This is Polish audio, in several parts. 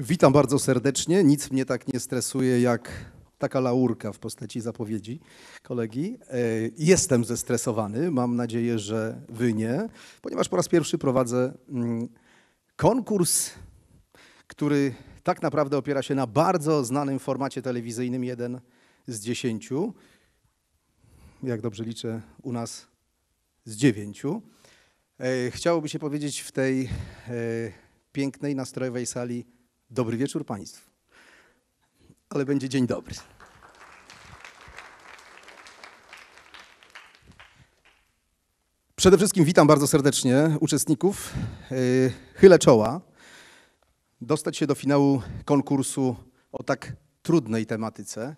Witam bardzo serdecznie. Nic mnie tak nie stresuje jak taka laurka w postaci zapowiedzi kolegi. E, Jestem zestresowany, mam nadzieję, że wy nie, ponieważ po raz pierwszy prowadzę mm, konkurs, który tak naprawdę opiera się na bardzo znanym formacie telewizyjnym, jeden z dziesięciu. Jak dobrze liczę, u nas z dziewięciu. E, Chciałoby się powiedzieć w tej e, pięknej, nastrojowej sali dobry wieczór Państwu. Ale będzie dzień dobry. Przede wszystkim witam bardzo serdecznie uczestników. E, Chylę czoła. Dostać się do finału konkursu o tak trudnej tematyce.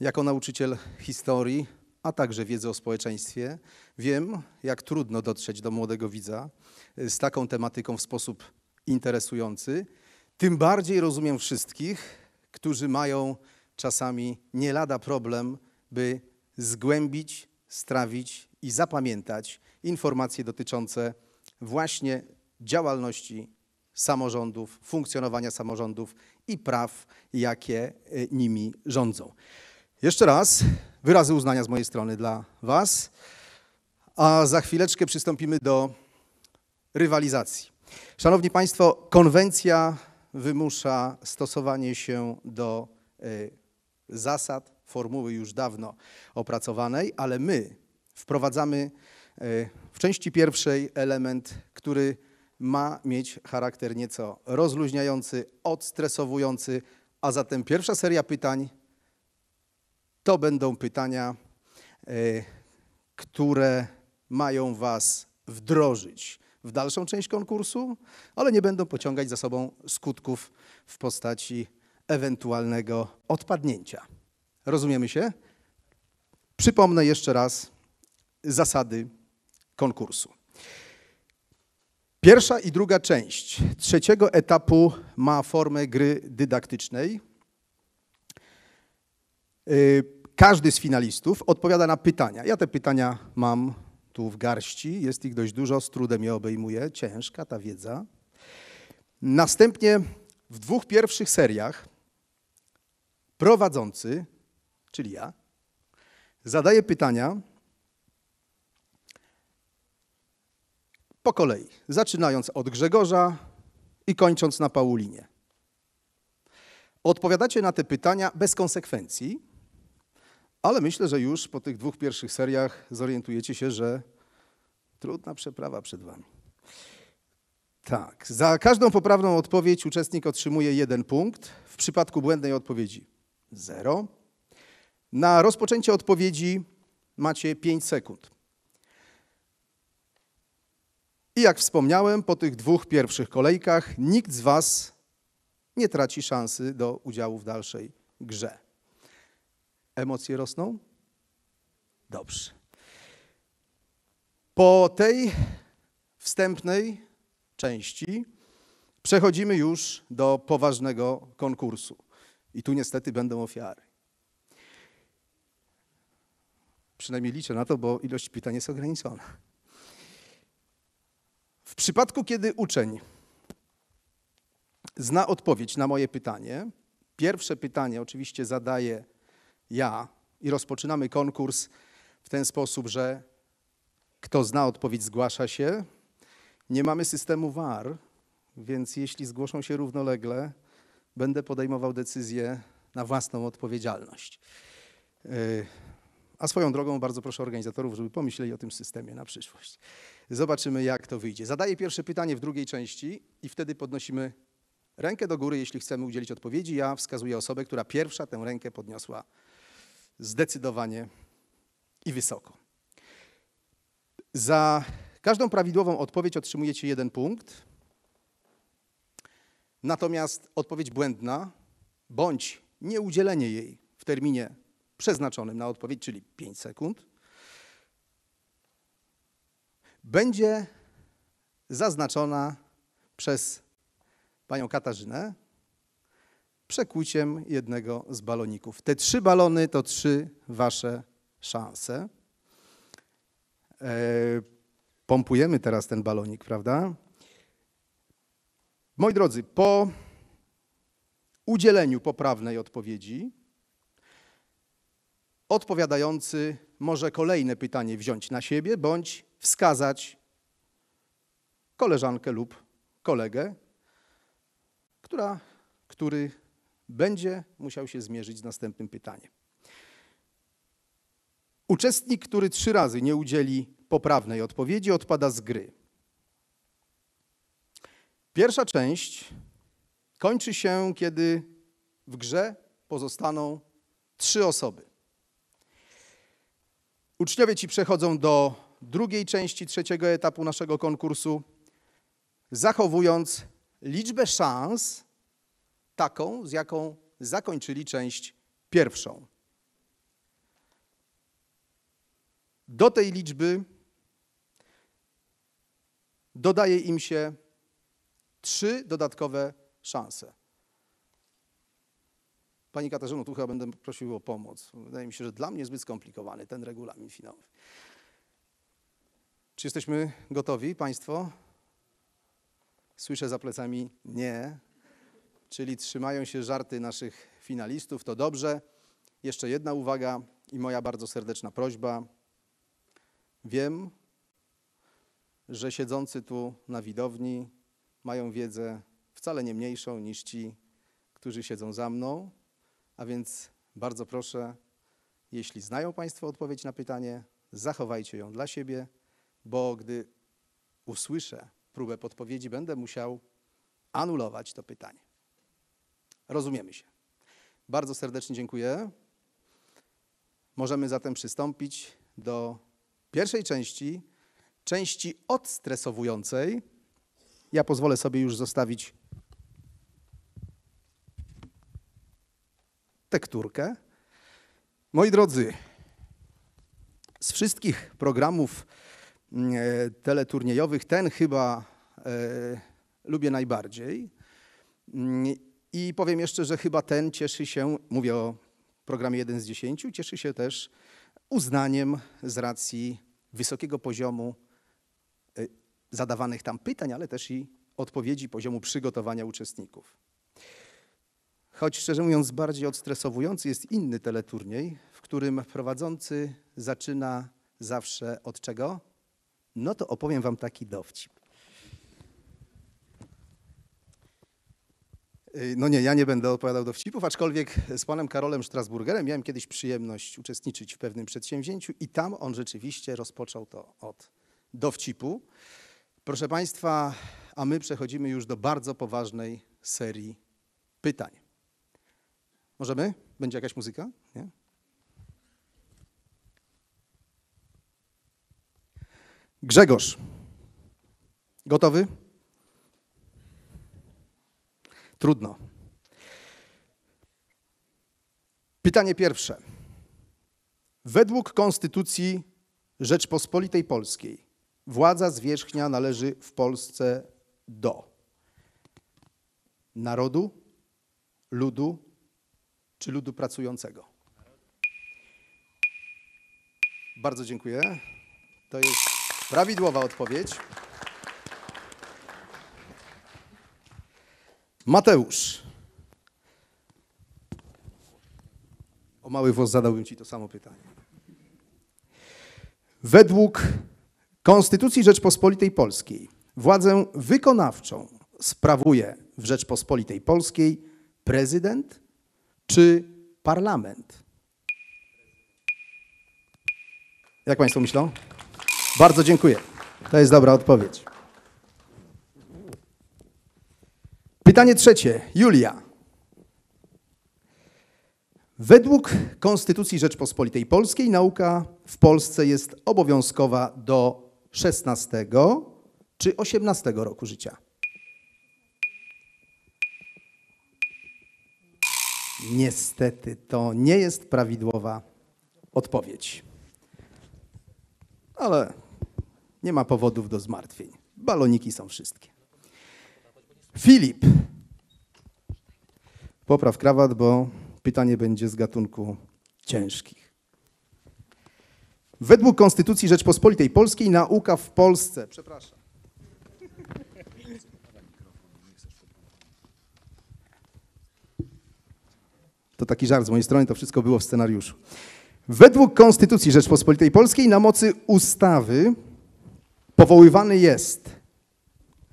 Jako nauczyciel historii, a także wiedzy o społeczeństwie, wiem, jak trudno dotrzeć do młodego widza e, z taką tematyką w sposób interesujący. Tym bardziej rozumiem wszystkich, którzy mają czasami nie lada problem, by zgłębić, strawić i zapamiętać informacje dotyczące właśnie działalności samorządów, funkcjonowania samorządów i praw, jakie y, nimi rządzą. Jeszcze raz wyrazy uznania z mojej strony dla Was, a za chwileczkę przystąpimy do rywalizacji. Szanowni Państwo, konwencja wymusza stosowanie się do y, zasad, formuły już dawno opracowanej, ale my wprowadzamy y, w części pierwszej element, który ma mieć charakter nieco rozluźniający, odstresowujący, a zatem pierwsza seria pytań to będą pytania, y, które mają Was wdrożyć w dalszą część konkursu, ale nie będą pociągać za sobą skutków w postaci ewentualnego odpadnięcia. Rozumiemy się? Przypomnę jeszcze raz zasady konkursu. Pierwsza i druga część trzeciego etapu ma formę gry dydaktycznej. Y, Każdy z finalistów odpowiada na pytania. Ja te pytania mam tu w garści, jest ich dość dużo, z trudem je obejmuję, ciężka ta wiedza. Następnie w dwóch pierwszych seriach prowadzący, czyli ja, zadaje pytania po kolei, zaczynając od Grzegorza i kończąc na Paulinie. Odpowiadacie na te pytania bez konsekwencji, ale myślę, że już po tych dwóch pierwszych seriach zorientujecie się, że trudna przeprawa przed Wami. Tak, za każdą poprawną odpowiedź uczestnik otrzymuje jeden punkt, w przypadku błędnej odpowiedzi zero. Na rozpoczęcie odpowiedzi macie 5 sekund. I jak wspomniałem, po tych dwóch pierwszych kolejkach nikt z Was nie traci szansy do udziału w dalszej grze. Emocje rosną? Dobrze. Po tej wstępnej części przechodzimy już do poważnego konkursu. I tu niestety będą ofiary. Przynajmniej liczę na to, bo ilość pytań jest ograniczona. W przypadku, kiedy uczeń zna odpowiedź na moje pytanie, pierwsze pytanie oczywiście zadaję ja i rozpoczynamy konkurs w ten sposób, że kto zna odpowiedź, zgłasza się. Nie mamy systemu VAR, więc jeśli zgłoszą się równolegle, będę podejmował decyzję na własną odpowiedzialność. Yy, A swoją drogą bardzo proszę organizatorów, żeby pomyśleli o tym systemie na przyszłość. Zobaczymy, jak to wyjdzie. Zadaję pierwsze pytanie w drugiej części i wtedy podnosimy rękę do góry, jeśli chcemy udzielić odpowiedzi. Ja wskazuję osobę, która pierwsza tę rękę podniosła zdecydowanie i wysoko. Za każdą prawidłową odpowiedź otrzymujecie jeden punkt. Natomiast odpowiedź błędna bądź nieudzielenie jej w terminie przeznaczonym na odpowiedź, czyli 5 sekund, będzie zaznaczona przez panią Katarzynę przekłuciem jednego z baloników. Te trzy balony to trzy wasze szanse. E, pompujemy teraz ten balonik, prawda? Moi drodzy, po udzieleniu poprawnej odpowiedzi, odpowiadający może kolejne pytanie wziąć na siebie bądź wskazać koleżankę lub kolegę, która, który będzie musiał się zmierzyć z następnym pytaniem. Uczestnik, który trzy razy nie udzieli poprawnej odpowiedzi, odpada z gry. Pierwsza część kończy się, kiedy w grze pozostaną trzy osoby. Uczniowie ci przechodzą do drugiej części trzeciego etapu naszego konkursu, zachowując liczbę szans taką, z jaką zakończyli część pierwszą. Do tej liczby dodaje im się trzy dodatkowe szanse. Pani Katarzyno, tu chyba będę prosił o pomoc. Wydaje mi się, że dla mnie zbyt skomplikowany ten regulamin finałowy. Czy jesteśmy gotowi, Państwo? Słyszę za plecami nie, czyli trzymają się żarty naszych finalistów, to dobrze. Jeszcze jedna uwaga i moja bardzo serdeczna prośba. Wiem, że siedzący tu na widowni mają wiedzę wcale nie mniejszą niż ci, którzy siedzą za mną, a więc bardzo proszę, jeśli znają Państwo odpowiedź na pytanie, zachowajcie ją dla siebie, bo gdy usłyszę próbę podpowiedzi, będę musiał anulować to pytanie. Rozumiemy się. Bardzo serdecznie dziękuję. Możemy zatem przystąpić do pierwszej części, części odstresowującej. Ja pozwolę sobie już zostawić tekturkę. Moi drodzy, z wszystkich programów mm, e, teleturniejowych ten chyba e, lubię najbardziej. I powiem jeszcze, że chyba ten cieszy się, mówię o programie 1 z 10, cieszy się też uznaniem z racji wysokiego poziomu e, zadawanych tam pytań, ale też i odpowiedzi poziomu przygotowania uczestników. Choć szczerze mówiąc, bardziej odstresowujący jest inny teleturniej, w którym prowadzący zaczyna zawsze od czego? No to opowiem Wam taki dowcip. No nie, ja nie będę opowiadał dowcipów, aczkolwiek z panem Karolem Strasburgerem miałem kiedyś przyjemność uczestniczyć w pewnym przedsięwzięciu i tam on rzeczywiście rozpoczął to od dowcipu. Proszę Państwa, a my przechodzimy już do bardzo poważnej serii pytań. Możemy? Będzie jakaś muzyka? Nie? Grzegorz. Gotowy? Trudno. Pytanie pierwsze. Według Konstytucji Rzeczpospolitej Polskiej władza zwierzchnia należy w Polsce do narodu, ludu czy ludu pracującego? Bardzo dziękuję. To jest prawidłowa odpowiedź. Mateusz. O mały włos zadałbym Ci to samo pytanie. Według Konstytucji Rzeczpospolitej Polskiej władzę wykonawczą sprawuje w Rzeczpospolitej Polskiej prezydent czy parlament? Jak Państwo myślą? Bardzo dziękuję. To jest dobra odpowiedź. Pytanie trzecie. Julia. Według Konstytucji Rzeczpospolitej Polskiej nauka w Polsce jest obowiązkowa do 16 czy 18 roku życia? Niestety to nie jest prawidłowa odpowiedź. Ale nie ma powodów do zmartwień. Baloniki są wszystkie. Filip. Popraw krawat, bo pytanie będzie z gatunku ciężkich. Według Konstytucji Rzeczpospolitej Polskiej nauka w Polsce, przepraszam. To taki żart z mojej strony, to wszystko było w scenariuszu. Według Konstytucji Rzeczpospolitej Polskiej na mocy ustawy powoływany jest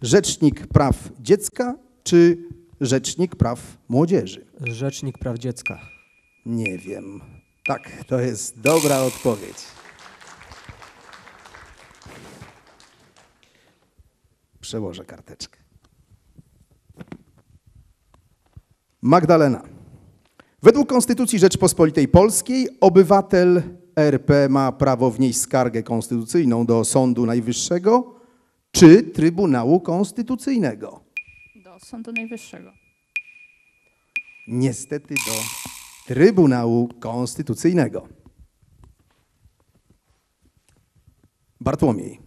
Rzecznik Praw Dziecka czy Rzecznik Praw Młodzieży? Rzecznik Praw Dziecka. Nie wiem. Tak, to jest dobra odpowiedź. Przełożę karteczkę. Magdalena. Według Konstytucji Rzeczpospolitej Polskiej obywatel RP ma prawo wnieść skargę konstytucyjną do Sądu Najwyższego czy Trybunału Konstytucyjnego. Do Sądu Najwyższego. Niestety do Trybunału Konstytucyjnego. Bartłomiej.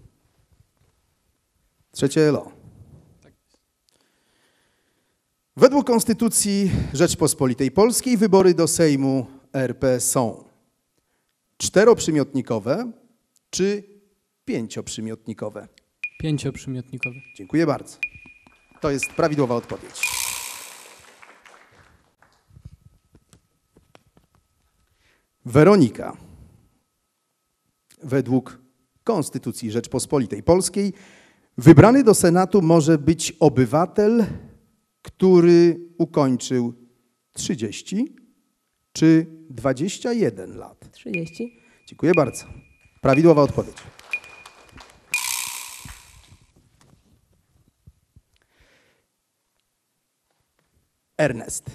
Trzecie elo. Według Konstytucji Rzeczpospolitej Polskiej wybory do Sejmu RP są czteroprzymiotnikowe czy pięcioprzymiotnikowe. Pięcioprzymiotnikowy. Dziękuję bardzo. To jest prawidłowa odpowiedź. Weronika. Według Konstytucji Rzeczpospolitej Polskiej wybrany do Senatu może być obywatel, który ukończył 30 czy 21 lat. 30. Dziękuję bardzo. Prawidłowa odpowiedź. Ernest.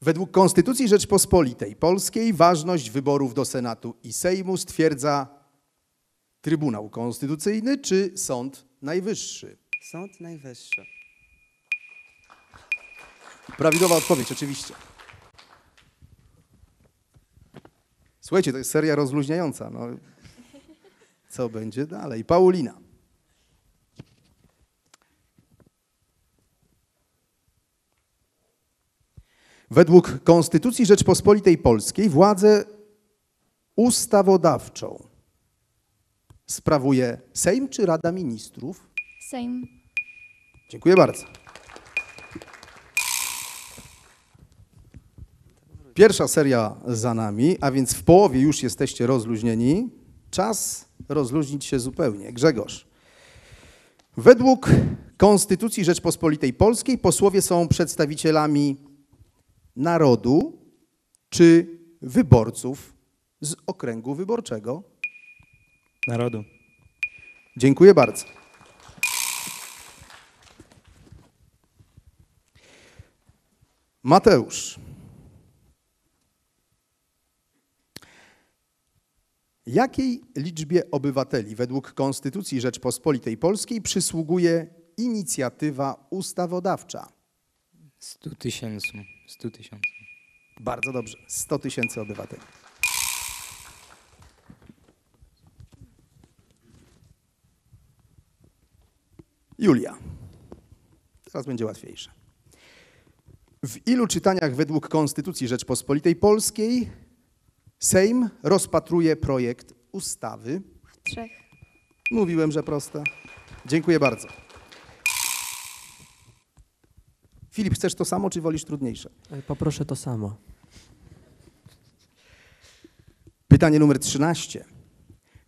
Według Konstytucji Rzeczpospolitej Polskiej ważność wyborów do Senatu i Sejmu stwierdza Trybunał Konstytucyjny czy Sąd Najwyższy. Sąd Najwyższy. Prawidłowa odpowiedź, oczywiście. Słuchajcie, to jest seria rozluźniająca. No, co będzie dalej? Paulina. Według Konstytucji Rzeczpospolitej Polskiej władzę ustawodawczą sprawuje Sejm czy Rada Ministrów? Sejm. Dziękuję bardzo. Pierwsza seria za nami, a więc w połowie już jesteście rozluźnieni. Czas rozluźnić się zupełnie. Grzegorz. Według Konstytucji Rzeczpospolitej Polskiej posłowie są przedstawicielami narodu czy wyborców z okręgu wyborczego. Narodu. Dziękuję bardzo. Mateusz. Jakiej liczbie obywateli według Konstytucji Rzeczpospolitej Polskiej przysługuje inicjatywa ustawodawcza? 100 tysięcy. 100 tysięcy. Bardzo dobrze. 100 tysięcy obywateli. Julia. Teraz będzie łatwiejsze. W ilu czytaniach według Konstytucji Rzeczpospolitej Polskiej Sejm rozpatruje projekt ustawy? W trzech. Mówiłem, że proste. Dziękuję bardzo. Filip, chcesz to samo, czy wolisz trudniejsze? E, Poproszę to samo. Pytanie numer 13.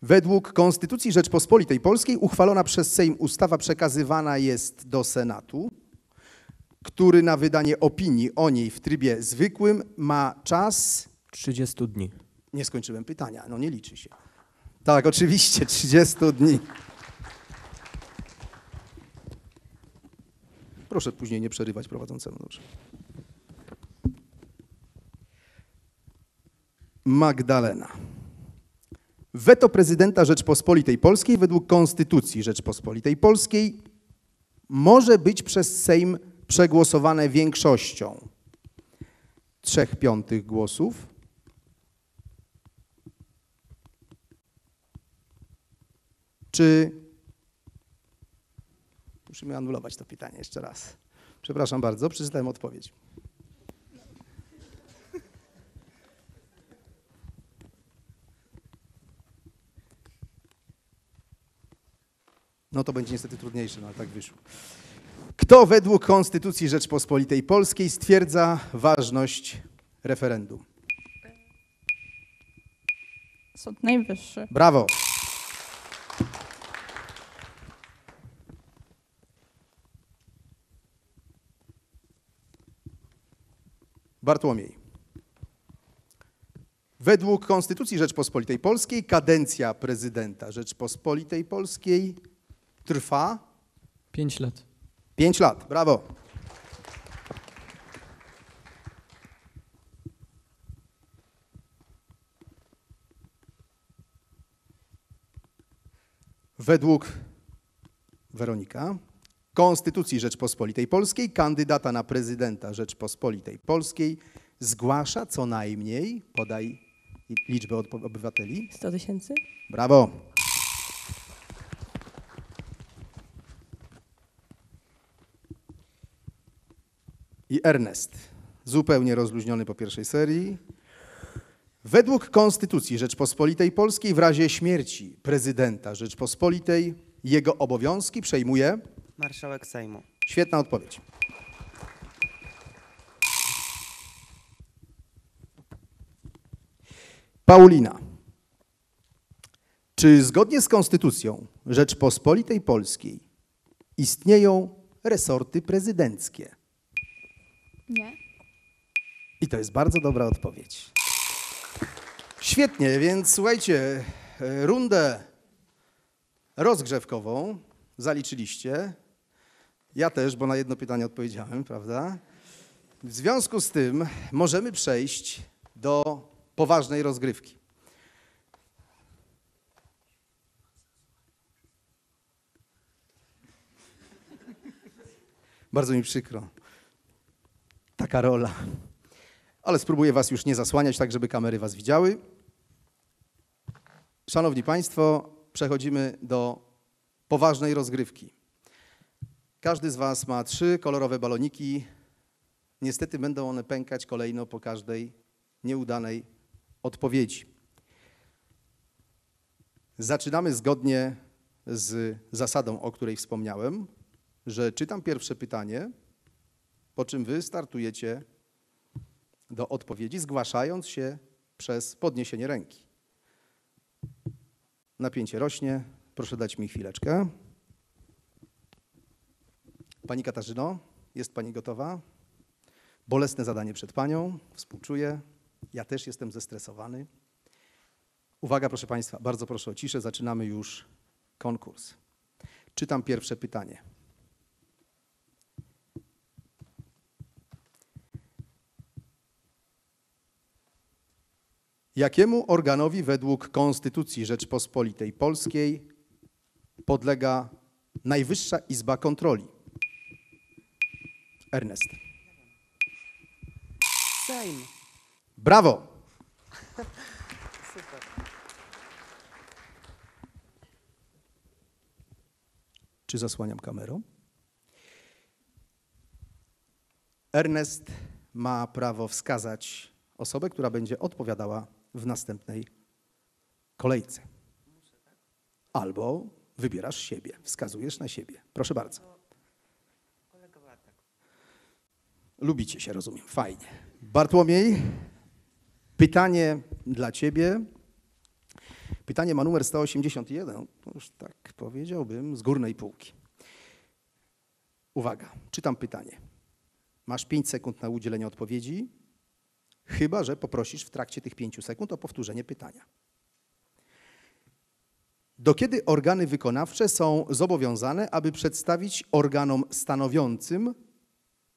Według Konstytucji Rzeczpospolitej Polskiej uchwalona przez Sejm ustawa przekazywana jest do Senatu, który na wydanie opinii o niej w trybie zwykłym ma czas. 30 dni. Nie skończyłem pytania, no nie liczy się. Tak, oczywiście, 30 dni. Proszę później nie przerywać prowadzącemu, dobrze. Magdalena. Weto prezydenta Rzeczpospolitej Polskiej według Konstytucji Rzeczpospolitej Polskiej może być przez Sejm przegłosowane większością trzech piątych głosów czy musimy anulować to pytanie jeszcze raz. Przepraszam bardzo, przeczytałem odpowiedź. No to będzie niestety trudniejsze, no ale tak wyszło. Kto według Konstytucji Rzeczpospolitej Polskiej stwierdza ważność referendum? Sąd Najwyższy. Brawo. Bartłomiej. Według Konstytucji Rzeczpospolitej Polskiej kadencja prezydenta Rzeczpospolitej Polskiej trwa 5 lat. 5 lat. Brawo. Według Weronika Konstytucji Rzeczpospolitej Polskiej kandydata na prezydenta Rzeczpospolitej Polskiej zgłasza co najmniej, podaj liczbę obywateli. 100 tysięcy? Brawo. I Ernest, zupełnie rozluźniony po pierwszej serii. Według Konstytucji Rzeczpospolitej Polskiej w razie śmierci prezydenta Rzeczpospolitej jego obowiązki przejmuje. Marszałek Sejmu. Świetna odpowiedź. Paulina. Czy zgodnie z Konstytucją Rzeczpospolitej Polskiej istnieją resorty prezydenckie? Nie. I to jest bardzo dobra odpowiedź. Świetnie, więc słuchajcie, rundę rozgrzewkową zaliczyliście. Ja też, bo na jedno pytanie odpowiedziałem, prawda? W związku z tym możemy przejść do poważnej rozgrywki. Bardzo mi przykro. Taka rola. Ale spróbuję Was już nie zasłaniać, tak żeby kamery Was widziały. Szanowni Państwo, przechodzimy do poważnej rozgrywki. Każdy z Was ma trzy kolorowe baloniki. Niestety będą one pękać kolejno po każdej nieudanej odpowiedzi. Zaczynamy zgodnie z zasadą, o której wspomniałem, że czytam pierwsze pytanie, po czym Wy startujecie do odpowiedzi, zgłaszając się przez podniesienie ręki. Napięcie rośnie. Proszę dać mi chwileczkę. Pani Katarzyno, jest Pani gotowa? Bolesne zadanie przed Panią, współczuję. Ja też jestem zestresowany. Uwaga, proszę Państwa, bardzo proszę o ciszę, zaczynamy już konkurs. Czytam pierwsze pytanie. Jakiemu organowi według Konstytucji Rzeczpospolitej Polskiej podlega Najwyższa Izba Kontroli? Ernest. Sejm. Brawo! Super. Czy zasłaniam kamerą? Ernest ma prawo wskazać osobę, która będzie odpowiadała w następnej kolejce. Albo wybierasz siebie, wskazujesz na siebie. Proszę bardzo. Kolega Bartek. Lubicie się, rozumiem. Fajnie. Bartłomiej, pytanie dla ciebie. Pytanie ma numer 181. To już tak powiedziałbym, z górnej półki. Uwaga, czytam pytanie. Masz 5 sekund na udzielenie odpowiedzi, chyba że poprosisz w trakcie tych 5 sekund o powtórzenie pytania. Do kiedy organy wykonawcze są zobowiązane, aby przedstawić organom stanowiącym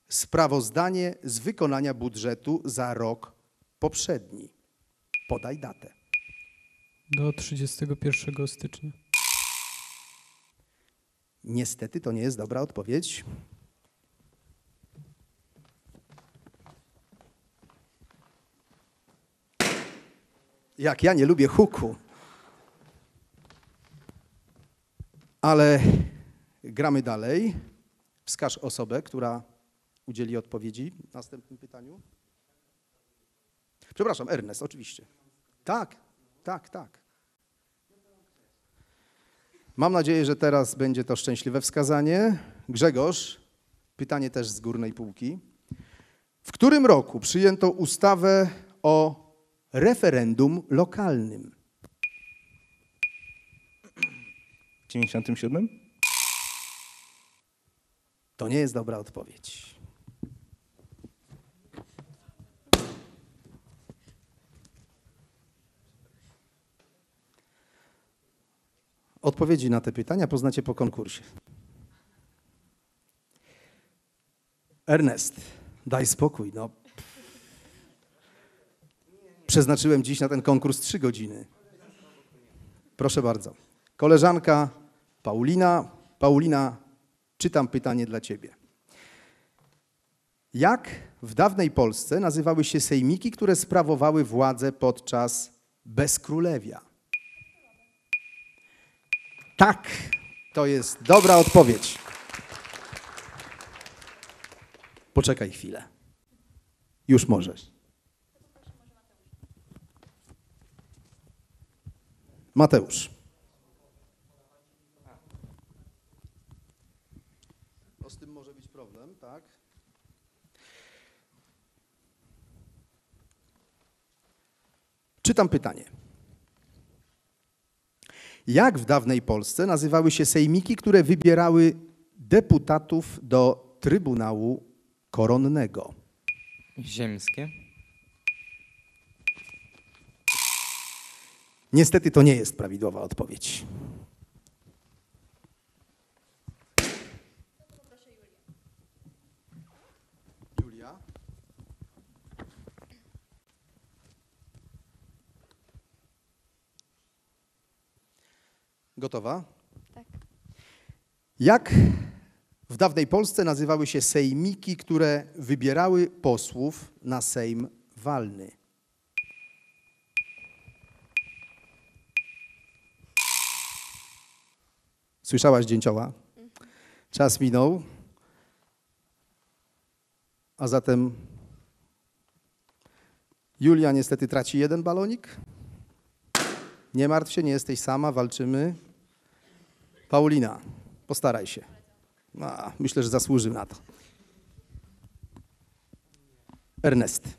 sprawozdanie z wykonania budżetu za rok poprzedni? Podaj datę. Do 31 stycznia. Niestety to nie jest dobra odpowiedź. Jak ja nie lubię huku. Ale gramy dalej. Wskaż osobę, która udzieli odpowiedzi w następnym pytaniu. Przepraszam, Ernest, oczywiście. Tak, tak, tak. Mam nadzieję, że teraz będzie to szczęśliwe wskazanie. Grzegorz, pytanie też z górnej półki. W którym roku przyjęto ustawę o referendum lokalnym? W 97? To nie jest dobra odpowiedź. Odpowiedzi na te pytania poznacie po konkursie. Ernest, daj spokój. No. Przeznaczyłem dziś na ten konkurs trzy godziny. Proszę bardzo. Koleżanka Paulina. Paulina, czytam pytanie dla ciebie. Jak w dawnej Polsce nazywały się sejmiki, które sprawowały władzę podczas bezkrólewia? Tak, to jest dobra odpowiedź. Poczekaj chwilę. Już możesz. Mateusz. No z tym może być problem, tak? Czytam pytanie. Jak w dawnej Polsce nazywały się sejmiki, które wybierały deputatów do Trybunału Koronnego? Ziemskie. Niestety to nie jest prawidłowa odpowiedź. Julia? Gotowa? Tak. Jak w dawnej Polsce nazywały się sejmiki, które wybierały posłów na Sejm walny? Słyszałaś dzięcioła? Czas minął. A zatem Julia niestety traci jeden balonik. Nie martw się, nie jesteś sama, walczymy. Paulina, postaraj się. A, myślę, że zasłużył na to. Ernest.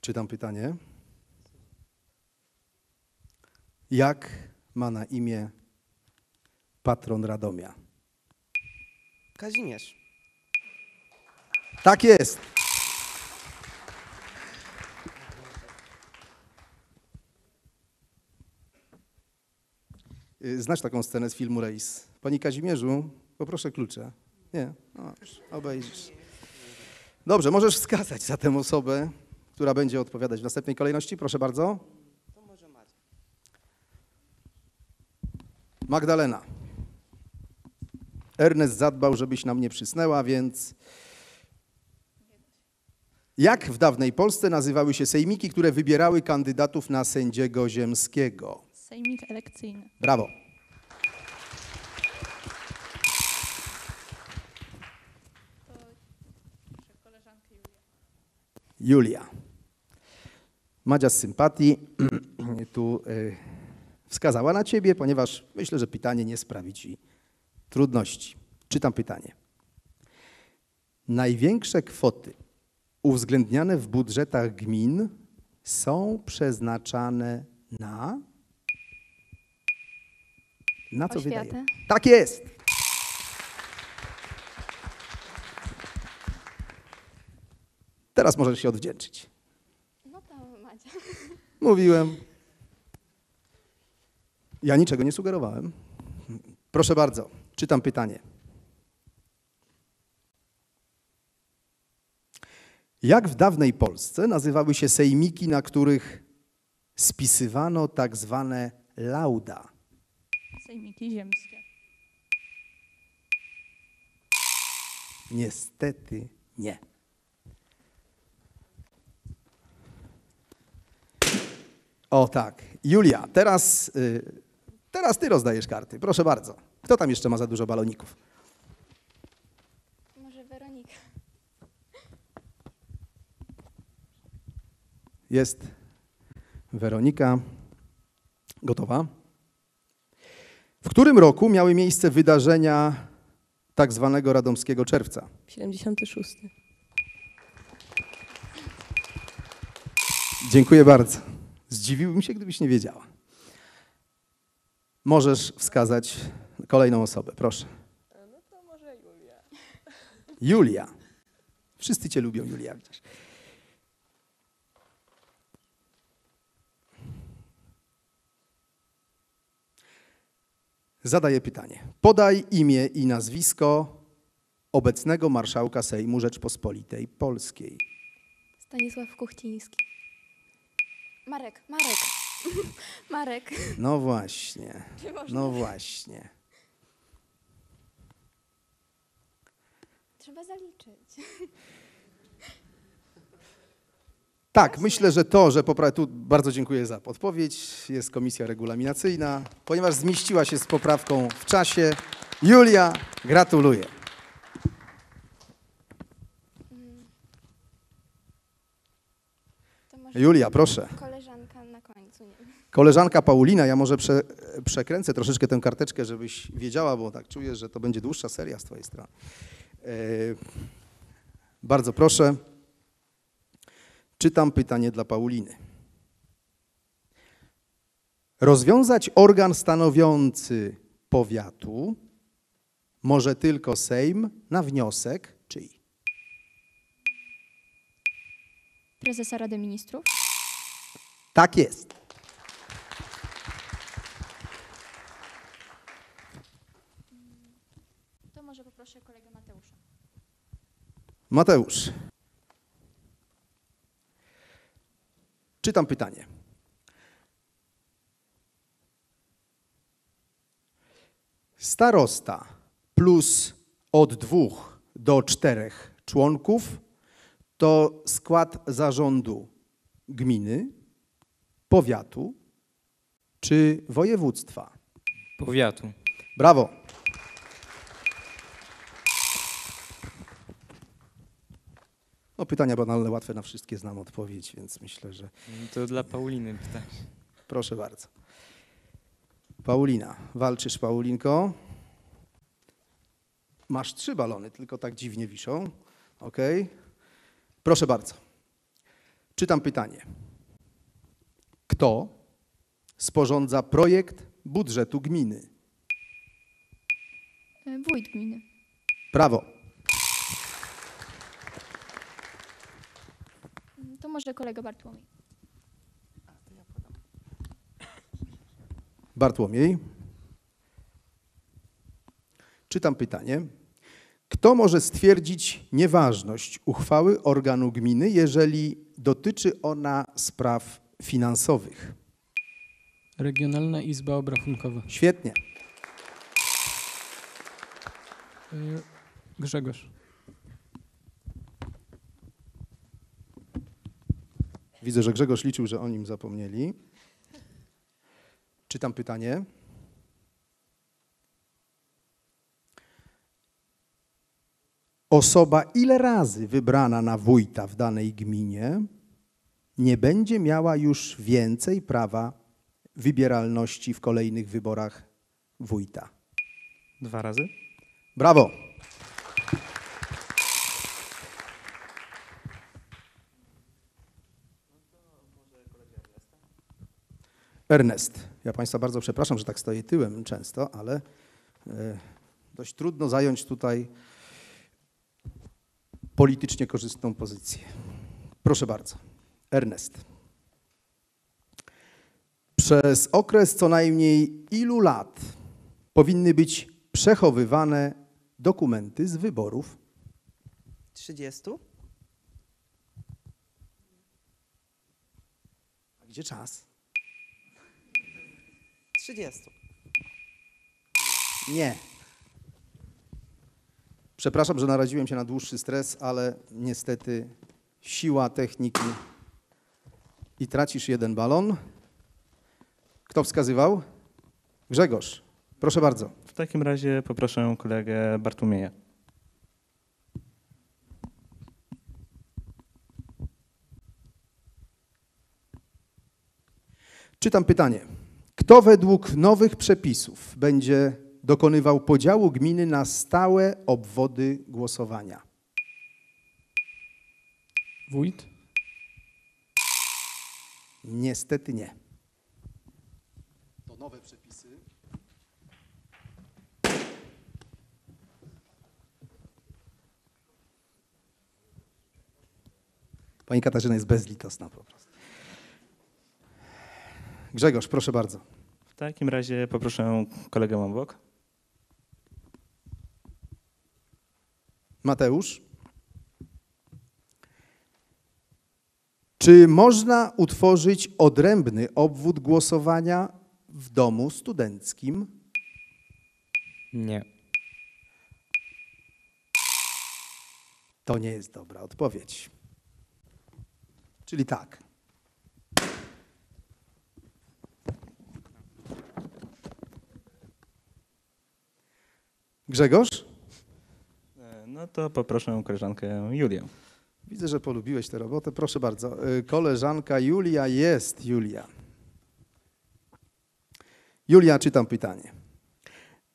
Czytam pytanie. Jak ma na imię patron Radomia? Kazimierz. Tak jest. Y, Znasz taką scenę z filmu Rejs? Pani Kazimierzu, poproszę klucze. Nie, no, obejrzysz. Dobrze, możesz wskazać za tę osobę, która będzie odpowiadać w następnej kolejności. Proszę bardzo. To może Maciek. Magdalena. Ernest zadbał, żebyś nam nie przysnęła, więc. Jak w dawnej Polsce nazywały się sejmiki, które wybierały kandydatów na sędziego ziemskiego? Sejmik elekcyjny. Brawo. Julia. Madzia z sympatii tu y, wskazała na ciebie, ponieważ myślę, że pytanie nie sprawi ci trudności. Czytam pytanie. Największe kwoty uwzględniane w budżetach gmin są przeznaczane na. Na co Oświatę. wydaje? Tak jest. Teraz możesz się odwdzięczyć. No tam Madzia. Mówiłem. Ja niczego nie sugerowałem. Proszę bardzo, czytam pytanie. Jak w dawnej Polsce nazywały się sejmiki, na których spisywano tak zwane lauda? Sejmiki ziemskie. Niestety nie. O tak. Julia, teraz, y, teraz ty rozdajesz karty. Proszę bardzo. Kto tam jeszcze ma za dużo baloników? Może Weronika. Jest Weronika. Gotowa? W którym roku miały miejsce wydarzenia tak zwanego Radomskiego Czerwca? 76. Dziękuję bardzo. Zdziwiłbym się, gdybyś nie wiedziała. Możesz wskazać kolejną osobę, proszę. No to może Julia. Julia. Wszyscy cię lubią, Julia. Widzisz. Zadaję pytanie. Podaj imię i nazwisko obecnego marszałka Sejmu Rzeczpospolitej Polskiej. Stanisław Kuchciński. Marek, Marek. Marek. No właśnie, no właśnie. Trzeba zaliczyć. Tak, myślę, że to, że popra... tu bardzo dziękuję za podpowiedź. Jest komisja regulaminacyjna, ponieważ zmieściła się z poprawką w czasie. Julia, gratuluję. Julia, proszę. koleżanka na końcu. Nie. Koleżanka Paulina, ja może prze... przekręcę troszeczkę tę karteczkę, żebyś wiedziała, bo tak czuję, że to będzie dłuższa seria z twojej strony. E... Bardzo proszę. Czytam pytanie dla Pauliny. Rozwiązać organ stanowiący powiatu może tylko Sejm na wniosek czyj? Prezesa Rady Ministrów. Tak jest. To może poproszę kolegę Mateusza. Mateusz. Czytam pytanie. Starosta plus od dwóch do czterech członków to skład zarządu gminy, powiatu czy województwa. Powiatu. Brawo. No pytania banalne, łatwe na wszystkie znam odpowiedź, więc myślę, że To dla Pauliny pytanie. proszę bardzo. Paulina, walczysz Paulinko. Masz trzy balony, tylko tak dziwnie wiszą. Ok. Proszę bardzo. Czytam pytanie. Kto sporządza projekt budżetu gminy? E, Wójt gminy. Brawo. Mm, To może kolega Bartłomiej. Bartłomiej. Czytam pytanie. Kto może stwierdzić nieważność uchwały organu gminy, jeżeli dotyczy ona spraw finansowych? Regionalna Izba Obrachunkowa. Świetnie. Y, Grzegorz. Widzę, że Grzegorz liczył, że o nim zapomnieli. Czytam pytanie. Osoba ile razy wybrana na wójta w danej gminie nie będzie miała już więcej prawa wybieralności w kolejnych wyborach wójta. Dwa razy? Brawo. Ernest. Ja Państwa bardzo przepraszam, że tak stoję tyłem często, ale e, dość trudno zająć tutaj politycznie korzystną pozycję. Proszę bardzo. Ernest. Przez okres co najmniej ilu lat powinny być przechowywane dokumenty z wyborów? 30? A gdzie czas? 30. Nie. Przepraszam, że naraziłem się na dłuższy stres, ale niestety siła techniki i tracisz jeden balon. Kto wskazywał? Grzegorz. Proszę bardzo. W takim razie poproszę kolegę Bartłomieja. Czytam pytanie. Kto według nowych przepisów będzie dokonywał podziału gminy na stałe obwody głosowania? Wójt? Niestety nie. To nowe przepisy. Pani Katarzyna jest bezlitosna po prostu. Grzegorz, proszę bardzo. W takim razie poproszę kolegę obok. Mateusz. Czy można utworzyć odrębny obwód głosowania w domu studenckim? Nie. To nie jest dobra odpowiedź. Czyli tak. Grzegorz? E, No to poproszę koleżankę Julię. Widzę, że polubiłeś tę robotę. Proszę bardzo. Y, Koleżanka Julia jest Julia. Julia, czytam pytanie.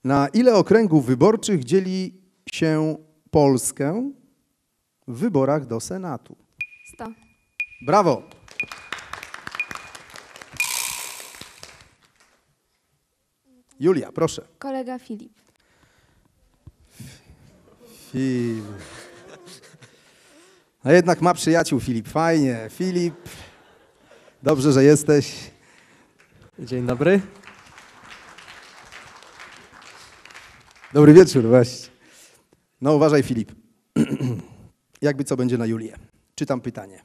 Na ile okręgów wyborczych dzieli się Polskę w wyborach do Senatu? 100. Brawo! Julia, proszę. Kolega Filip. Filip. A jednak ma przyjaciół Filip. Fajnie. Filip, dobrze, że jesteś. Dzień dobry. Dobry wieczór, właśnie. No uważaj Filip. Jakby co będzie na Julię. Czytam pytanie.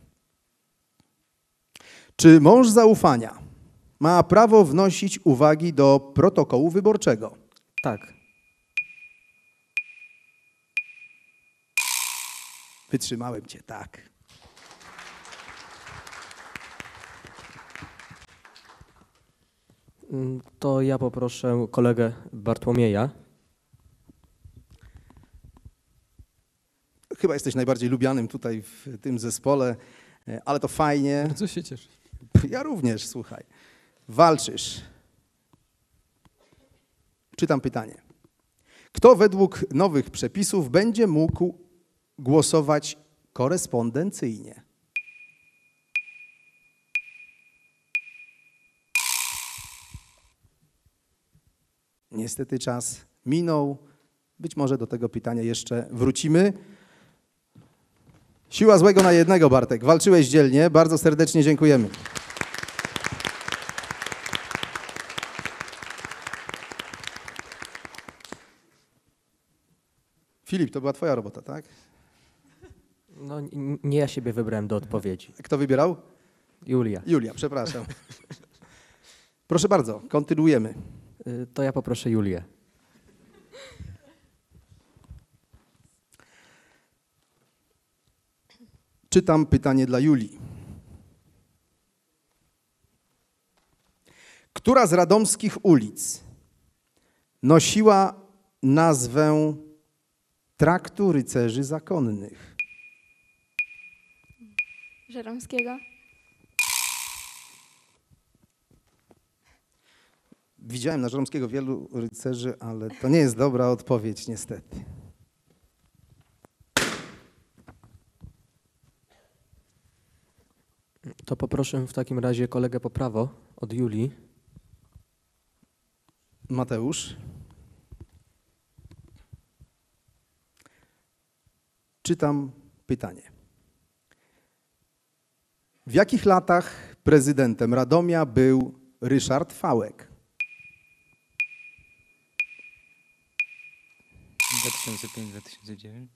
Czy mąż zaufania ma prawo wnosić uwagi do protokołu wyborczego? Tak. Wytrzymałem cię, tak. Mm, To ja poproszę kolegę Bartłomieja. Chyba jesteś najbardziej lubianym tutaj w tym zespole, e, ale to fajnie. Bardzo się cieszę. Ja również, słuchaj. Walczysz. Czytam pytanie. Kto według nowych przepisów będzie mógł głosować korespondencyjnie? Niestety czas minął. Być może do tego pytania jeszcze wrócimy. Siła złego na jednego, Bartek. Walczyłeś dzielnie. Bardzo serdecznie dziękujemy. Filip, to była twoja robota, tak? No nie ja siebie wybrałem do odpowiedzi. Kto wybierał? Julia. Julia, przepraszam. Proszę bardzo, kontynuujemy. Y, To ja poproszę Julię. Czytam pytanie dla Julii. Która z radomskich ulic nosiła nazwę Traktu Rycerzy Zakonnych? Żeromskiego. Widziałem na Żeromskiego wielu rycerzy, ale to nie jest dobra odpowiedź, niestety. To poproszę w takim razie kolegę po prawo od Julii. Mateusz. Czytam pytanie. W jakich latach prezydentem Radomia był Ryszard Fałek? 2005-2009.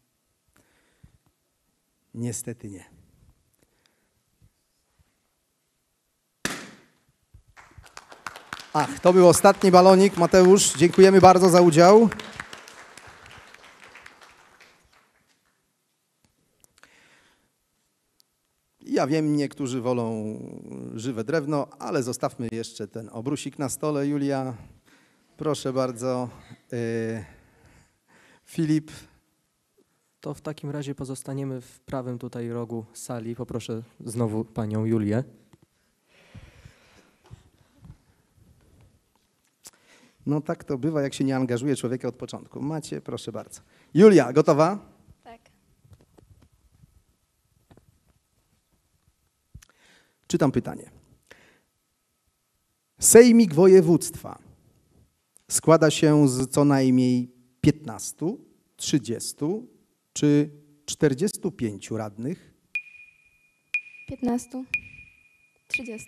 Niestety nie. Ach, to był ostatni balonik. Mateusz, dziękujemy bardzo za udział. Ja wiem, niektórzy wolą żywe drewno, ale zostawmy jeszcze ten obrusik na stole. Julia, proszę bardzo. Yy, Filip, To w takim razie pozostaniemy w prawym tutaj rogu sali. Poproszę znowu panią Julię. No tak to bywa, jak się nie angażuje człowieka od początku. Macie, proszę bardzo. Julia, gotowa? Tak. Czytam pytanie. Sejmik województwa składa się z co najmniej 15, 30 czy 45 radnych? 15. 30.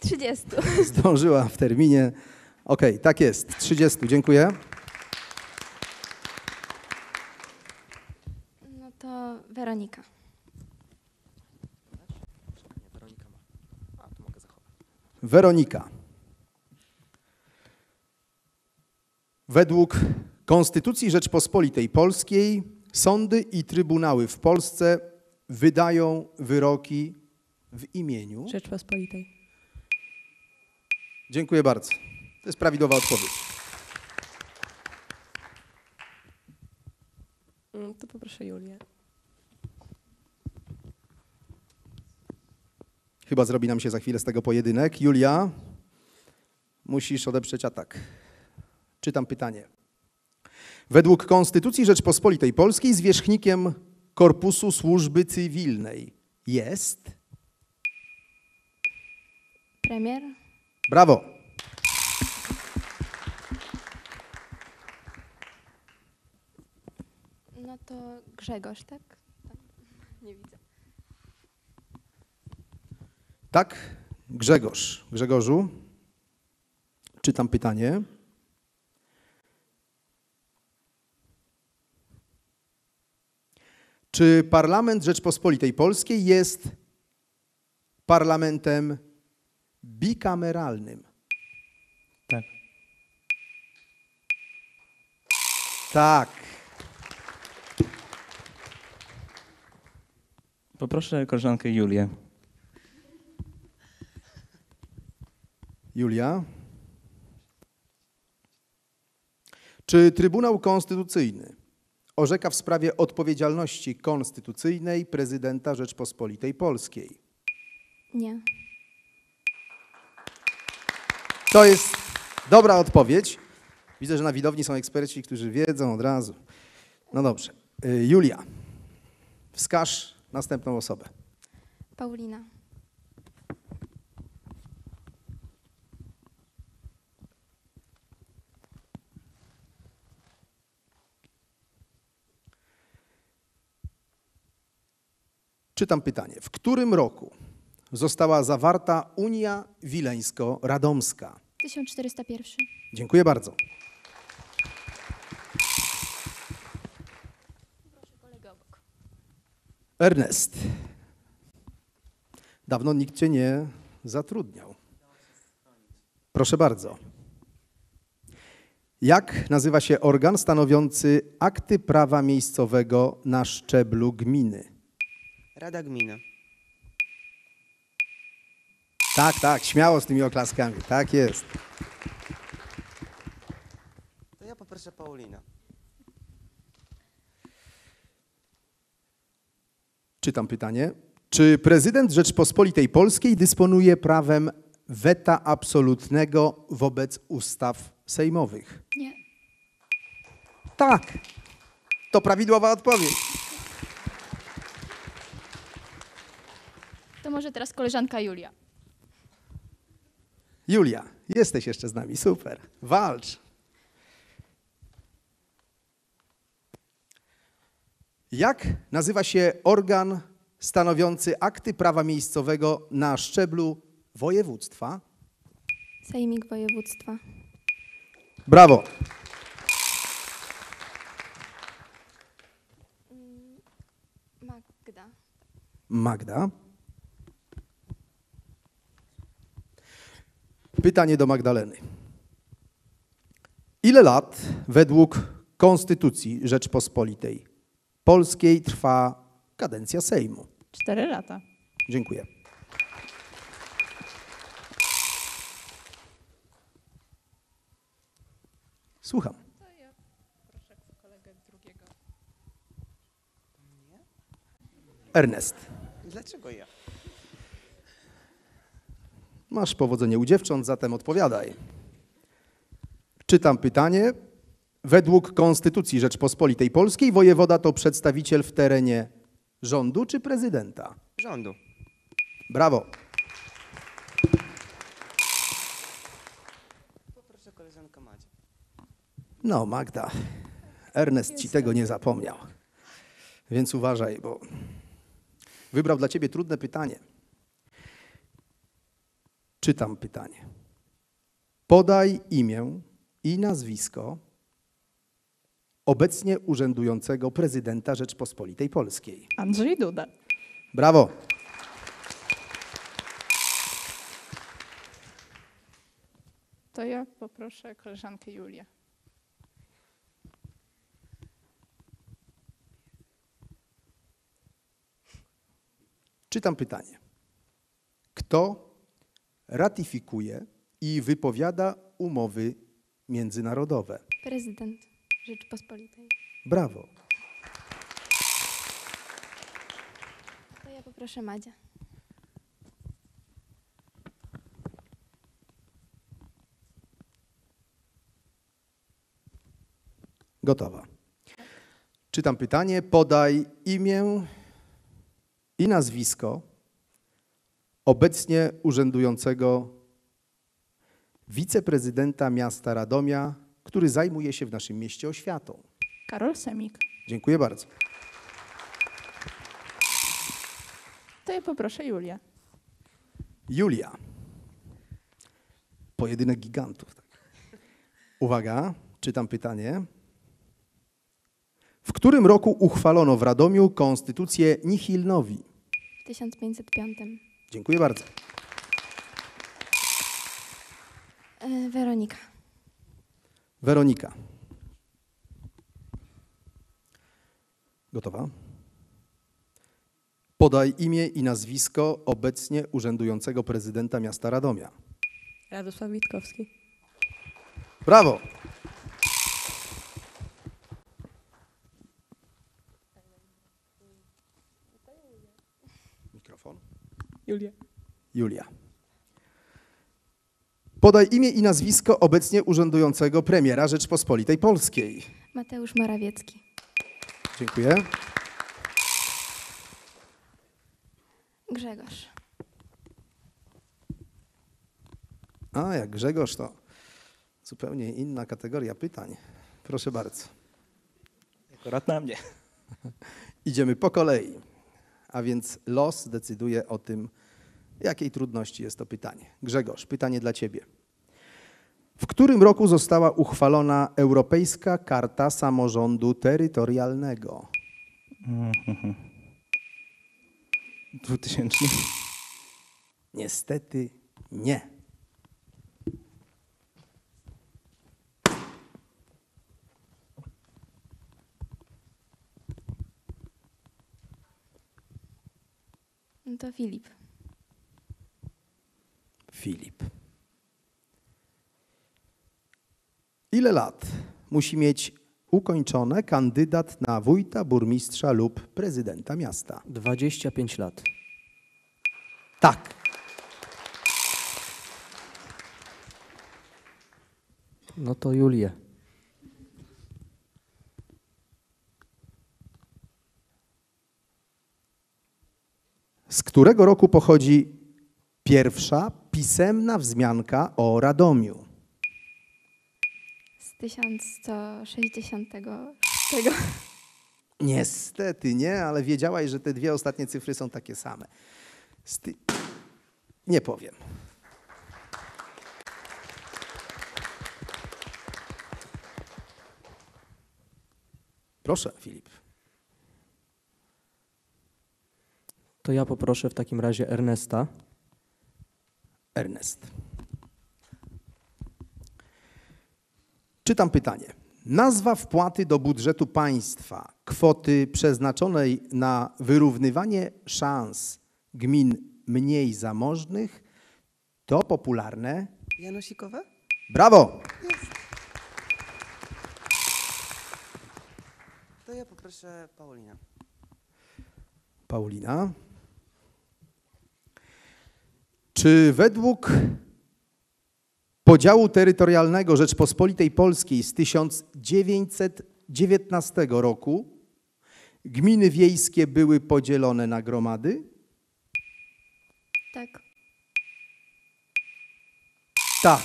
30. Zdążyła w terminie. Okej, tak jest. 30. Dziękuję. No to Weronika. Nie, Weronika ma. A, to mogę zachować. Weronika. Według Konstytucji Rzeczpospolitej Polskiej sądy i trybunały w Polsce wydają wyroki w imieniu. Rzeczpospolitej. Dziękuję bardzo. To jest prawidłowa odpowiedź. Mm, To poproszę Julię. Chyba zrobi nam się za chwilę z tego pojedynek. Julia, musisz odeprzeć atak. Czytam pytanie. Według Konstytucji Rzeczpospolitej Polskiej zwierzchnikiem Korpusu Służby Cywilnej jest. Premier. Brawo. No to Grzegorz, tak? Tam Nie widzę. Tak, Grzegorz. Grzegorzu, czytam pytanie. Czy parlament Rzeczpospolitej Polskiej jest parlamentem bikameralnym? Tak. Tak. Poproszę koleżankę Julię. Julia. Czy Trybunał Konstytucyjny orzeka w sprawie odpowiedzialności konstytucyjnej prezydenta Rzeczpospolitej Polskiej? Nie. To jest dobra odpowiedź. Widzę, że na widowni są eksperci, którzy wiedzą od razu. No dobrze. Y, Julia, wskaż następną osobę. Paulina. Czytam pytanie. W którym roku została zawarta Unia Wileńsko-Radomska? 1401. Dziękuję bardzo. Ernest. Dawno nikt cię nie zatrudniał. Proszę bardzo. Jak nazywa się organ stanowiący akty prawa miejscowego na szczeblu gminy? Rada Gminy. Tak, tak, śmiało z tymi oklaskami. Tak jest. To ja poproszę Paulina. Czytam pytanie. Czy prezydent Rzeczpospolitej Polskiej dysponuje prawem weta absolutnego wobec ustaw sejmowych? Nie. Tak. To prawidłowa odpowiedź. Może teraz koleżanka Julia. Julia, jesteś jeszcze z nami, super. Walcz. Jak nazywa się organ stanowiący akty prawa miejscowego na szczeblu województwa? Sejmik województwa. Brawo. Magda. Magda. Pytanie do Magdaleny. Ile lat według Konstytucji Rzeczpospolitej Polskiej trwa kadencja Sejmu? Cztery lata. Dziękuję. Słucham. Ernest, Dlaczego ja? Masz powodzenie u dziewcząt, zatem odpowiadaj. Czytam pytanie. Według Konstytucji Rzeczpospolitej Polskiej wojewoda to przedstawiciel w terenie rządu czy prezydenta? Rządu. Brawo. Poproszę koleżankę Madzie. No, Magda, Ernest ci tego nie zapomniał. Więc uważaj, bo wybrał dla ciebie trudne pytanie. Czytam pytanie. Podaj imię i nazwisko obecnie urzędującego prezydenta Rzeczpospolitej Polskiej. Andrzej Duda. Brawo. To ja poproszę koleżankę Julię. Czytam pytanie. Kto ratyfikuje i wypowiada umowy międzynarodowe? Prezydent Rzeczypospolitej. Brawo. To ja poproszę Madzia. Gotowa. Czytam pytanie. Podaj imię i nazwisko obecnie urzędującego wiceprezydenta miasta Radomia, który zajmuje się w naszym mieście oświatą. Karol Semik. Dziękuję bardzo. To ja poproszę Julię. Julia. Pojedynek gigantów. Tak. Uwaga, czytam pytanie. W którym roku uchwalono w Radomiu konstytucję Nihilnowi? W 1505. Dziękuję bardzo. E, Weronika. Weronika. Gotowa? Podaj imię i nazwisko obecnie urzędującego prezydenta miasta Radomia. Radosław Witkowski. Brawo! Mikrofon. Julia. Julia. Podaj imię i nazwisko obecnie urzędującego premiera Rzeczpospolitej Polskiej. Mateusz Morawiecki. Dziękuję. Grzegorz. A, jak Grzegorz, to zupełnie inna kategoria pytań. Proszę bardzo. Akurat na mnie. Idziemy po kolei. A więc los decyduje o tym, jakiej trudności jest to pytanie. Grzegorz, pytanie dla Ciebie. W którym roku została uchwalona Europejska Karta Samorządu Terytorialnego? 2000. Niestety nie. No to Filip. Filip. Ile lat musi mieć ukończone kandydat na wójta, burmistrza lub prezydenta miasta? 25 lat. Tak. No to Julię. Z którego roku pochodzi pierwsza pisemna wzmianka o Radomiu? Z 1160. Niestety nie, ale wiedziałaś, że te dwie ostatnie cyfry są takie same. Sty... Nie powiem. Proszę, Filip. To ja poproszę w takim razie Ernesta. Ernest. Czytam pytanie. Nazwa wpłaty do budżetu państwa kwoty przeznaczonej na wyrównywanie szans gmin mniej zamożnych to popularne. Janosikowe? Brawo! To ja poproszę Paulina. Paulina. Czy według podziału terytorialnego Rzeczpospolitej Polskiej z 1919 roku gminy wiejskie były podzielone na gromady? Tak. Tak.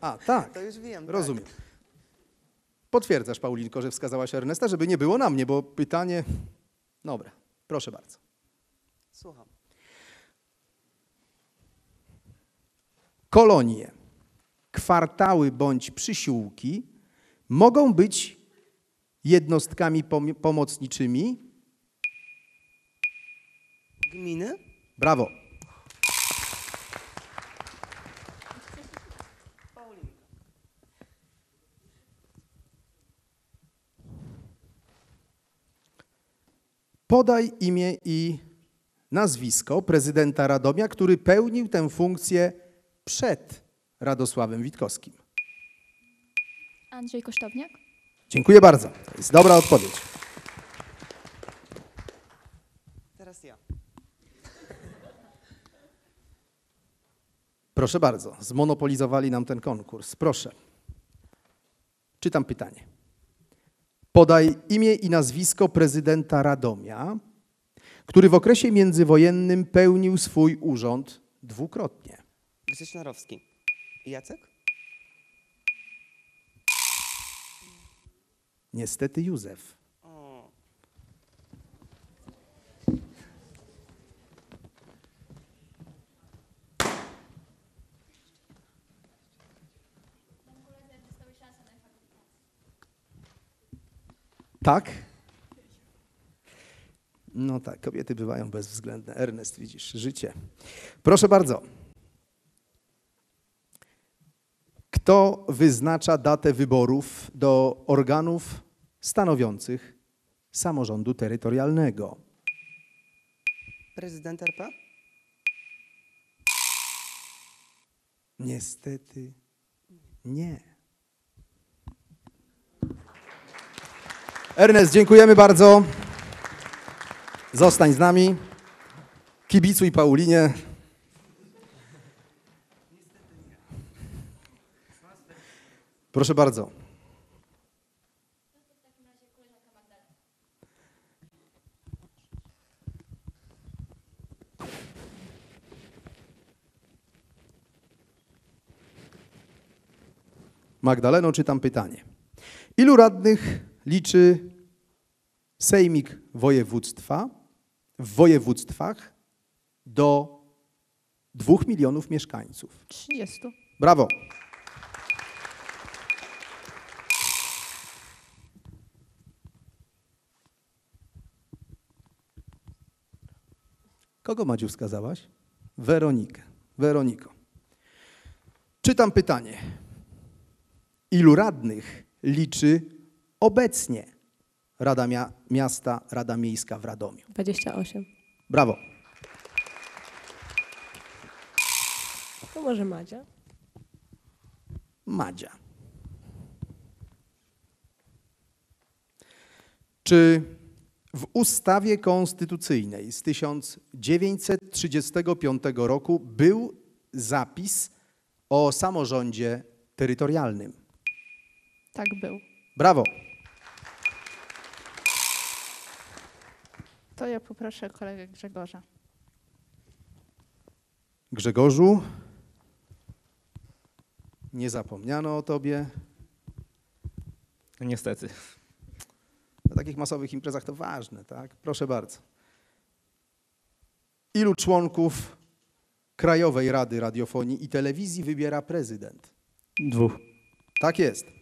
A, tak. To już wiem. tak. Potwierdzasz, Paulinko, że wskazałaś Ernesta, żeby nie było na mnie, bo pytanie... Dobra, proszę bardzo. Słucham. Kolonie, kwartały bądź przysiółki mogą być jednostkami pom- pomocniczymi. Gminy? Brawo. Podaj imię i nazwisko prezydenta Radomia, który pełnił tę funkcję przed Radosławem Witkowskim. Andrzej Kosztowniak? Dziękuję bardzo. To jest dobra odpowiedź. Teraz ja. Proszę bardzo, zmonopolizowali nam ten konkurs. Proszę. Czytam pytanie. Podaj imię i nazwisko prezydenta Radomia, który w okresie międzywojennym pełnił swój urząd dwukrotnie. Grześ Narowski. Jacek? Niestety Józef. O. Tak? No tak, kobiety bywają bezwzględne. Ernest, widzisz, życie. Proszę bardzo. Kto wyznacza datę wyborów do organów stanowiących samorządu terytorialnego? Prezydent RP? Niestety nie. Ernest, dziękujemy bardzo. Zostań z nami. Kibicuj Paulinie. Proszę bardzo. Magdaleno, czytam pytanie. Ilu radnych liczy Sejmik województwa w województwach do dwóch milionów mieszkańców? 30. Brawo. Kogo Madziu wskazałaś? Weronikę. Weroniko. Czytam pytanie. Ilu radnych liczy obecnie Rada Mia- Miasta, Rada Miejska w Radomiu? 28. Brawo. To może Madzia? Madzia. Czy w ustawie konstytucyjnej z 1935 roku był zapis o samorządzie terytorialnym? Tak był. Brawo. To ja poproszę kolegę Grzegorza. Grzegorzu, nie zapomniano o tobie. No niestety. Na takich masowych imprezach to ważne, tak? Proszę bardzo. Ilu członków Krajowej Rady Radiofonii i Telewizji wybiera prezydent? Dwóch. Tak jest.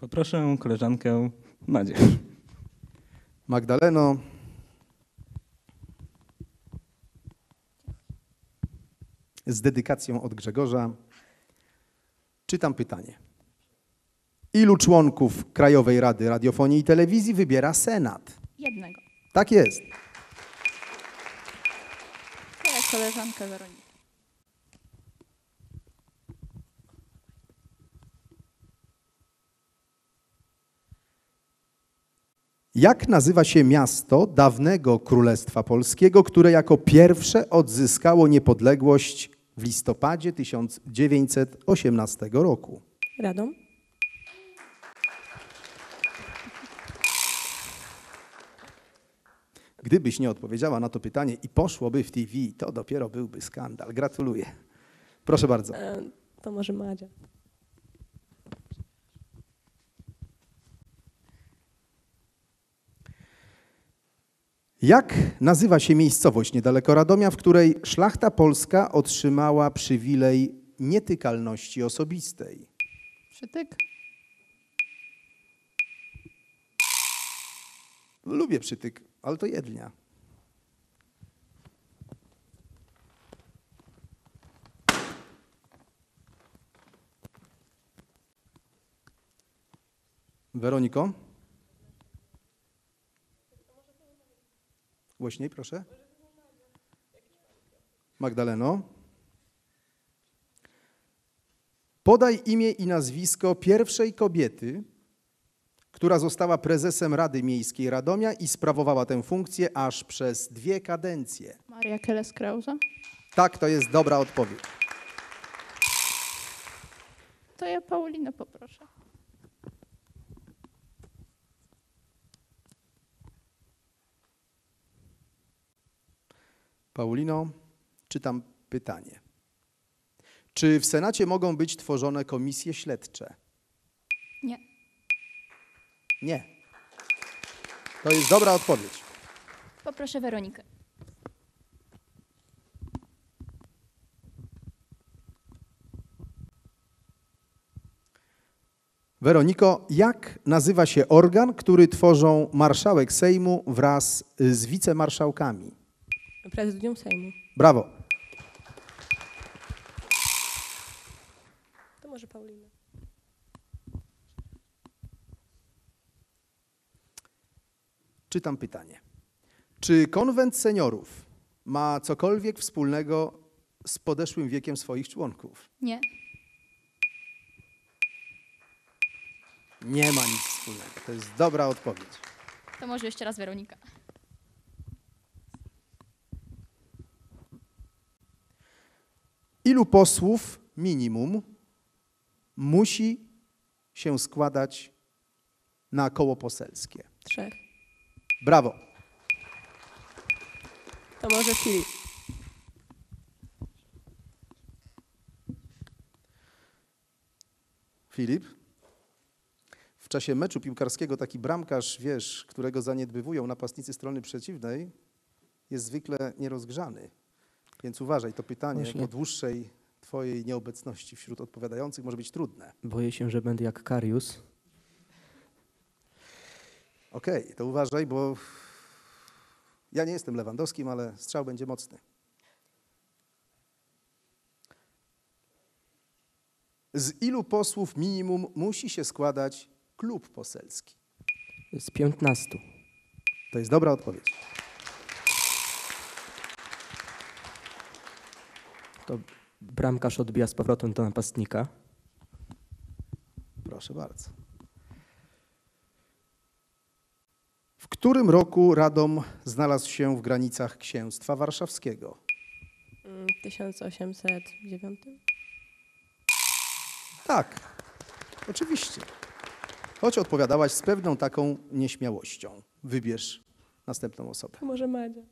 Poproszę koleżankę Madzię. Magdaleno. Z dedykacją od Grzegorza. Czytam pytanie. Ilu członków Krajowej Rady Radiofonii i Telewizji wybiera Senat? Jednego. Tak jest. To ja koleżankę Weronikę. Jak nazywa się miasto dawnego Królestwa Polskiego, które jako pierwsze odzyskało niepodległość w listopadzie 1918 roku? Radom? Gdybyś nie odpowiedziała na to pytanie i poszłoby w TV, to dopiero byłby skandal. Gratuluję. Proszę bardzo. E, to może Madzia. Jak nazywa się miejscowość niedaleko Radomia, w której szlachta polska otrzymała przywilej nietykalności osobistej? Przytyk? Lubię przytyk, ale to jednia. Weroniko? Głośniej, proszę. Magdaleno? Podaj imię i nazwisko pierwszej kobiety, która została prezesem Rady Miejskiej Radomia i sprawowała tę funkcję aż przez dwie kadencje. Maria Keles-Krauza? Tak, to jest dobra odpowiedź. To ja Paulinę poproszę. Paulino, czytam pytanie. Czy w Senacie mogą być tworzone komisje śledcze? Nie. Nie. To jest dobra odpowiedź. Poproszę Weronikę. Weroniko, jak nazywa się organ, który tworzą marszałek Sejmu wraz z wicemarszałkami? Prezydium Sejmu. Brawo. To może Paulina. Czytam pytanie. Czy konwent seniorów ma cokolwiek wspólnego z podeszłym wiekiem swoich członków? Nie. Nie ma nic wspólnego. To jest dobra odpowiedź. To może jeszcze raz Weronika. Ilu posłów minimum musi się składać na koło poselskie? Trzech. Brawo. To może Filip. Filip? W czasie meczu piłkarskiego taki bramkarz, wiesz, którego zaniedbywują napastnicy strony przeciwnej, jest zwykle nierozgrzany. Więc uważaj, to pytanie Właśnie. po dłuższej twojej nieobecności wśród odpowiadających może być trudne. Boję się, że będę jak Karius. Okej, to uważaj, bo ja nie jestem Lewandowskim, ale strzał będzie mocny. Z ilu posłów minimum musi się składać klub poselski? Z 15. To jest dobra odpowiedź. To bramkarz odbija z powrotem do napastnika. Proszę bardzo. W którym roku Radom znalazł się w granicach Księstwa Warszawskiego? Mm, 1809? Tak, oczywiście. Choć odpowiadałaś z pewną taką nieśmiałością. Wybierz następną osobę. Może Madzia.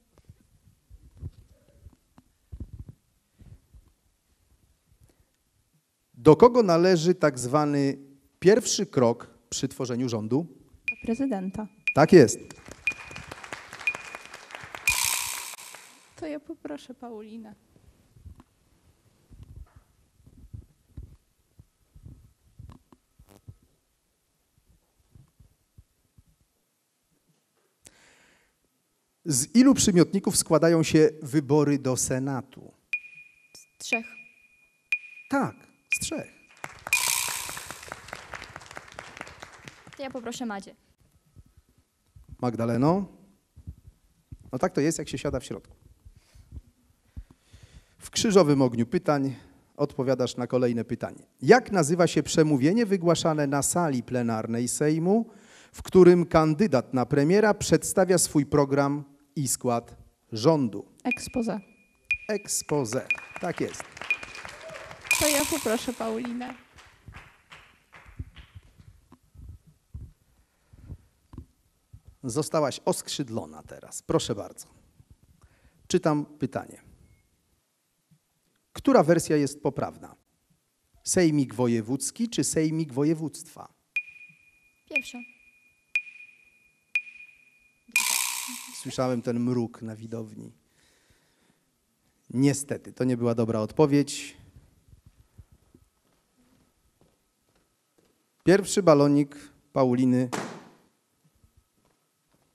Do kogo należy tak zwany pierwszy krok przy tworzeniu rządu? Do prezydenta. Tak jest. To ja poproszę Paulinę. Z ilu przymiotników składają się wybory do Senatu? Trzech. Tak, z trzech. To ja poproszę Madzie. Magdaleno? No tak to jest, jak się siada w środku. W krzyżowym ogniu pytań odpowiadasz na kolejne pytanie. Jak nazywa się przemówienie wygłaszane na sali plenarnej Sejmu w którym kandydat na premiera przedstawia swój program i skład rządu. Expose. Expose. Tak jest. To ja poproszę Paulinę. Zostałaś oskrzydlona teraz. Proszę bardzo. Czytam pytanie. Która wersja jest poprawna? Sejmik wojewódzki czy sejmik województwa? Pierwsza. Słyszałem ten mruk na widowni. Niestety, to nie była dobra odpowiedź. Pierwszy balonik Pauliny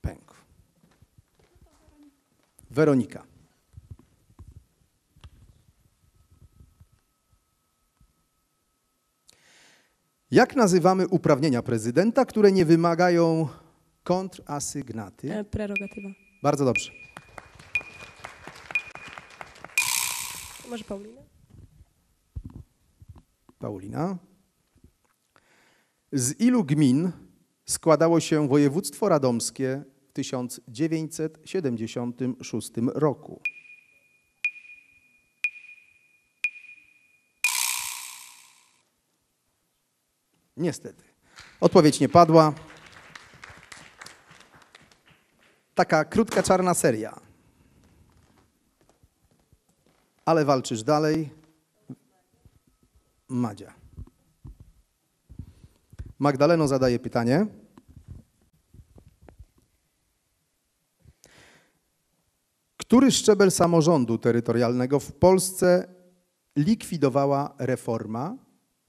pękł. Weronika. Jak nazywamy uprawnienia prezydenta, które nie wymagają kontrasygnaty? E, prerogatywa. Bardzo dobrze. Może Paulina? Paulina. Z ilu gmin składało się województwo radomskie w 1976 roku? Niestety. Odpowiedź nie padła. Taka krótka czarna seria. Ale walczysz dalej. Madzia. Magdaleno zadaje pytanie. Który szczebel samorządu terytorialnego w Polsce likwidowała reforma